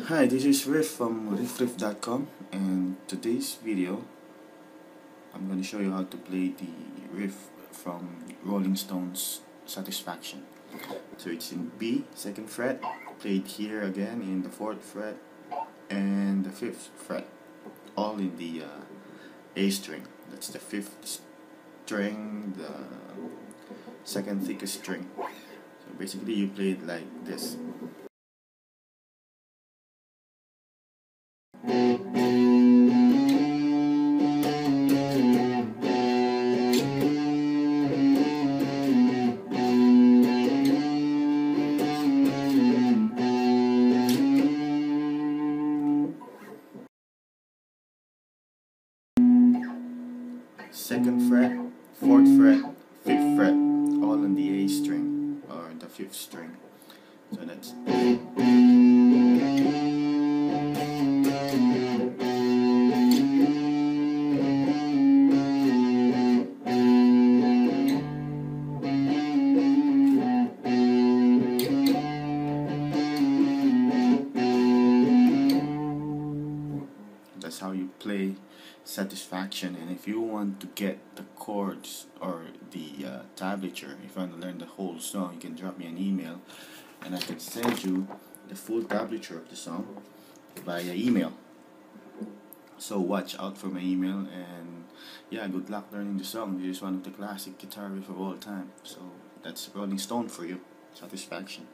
Hi, this is Riff from riffriff.com and today's video I'm going to show you how to play the riff from Rolling Stones Satisfaction. So it's in B, second fret, played here again in the fourth fret and the fifth fret, all in the uh, A string. That's the fifth string, the second thickest string. So basically you play it like this. Second fret, fourth fret, fifth fret, all on the A string or the fifth string. So that's that's how you play satisfaction. And if you want to get the chords or the uh, tablature if you want to learn the whole song you can drop me an email and I can send you the full tablature of the song via email. So watch out for my email and yeah good luck learning the song. This is one of the classic guitar riff of all time. So that's Rolling Stone for you. Satisfaction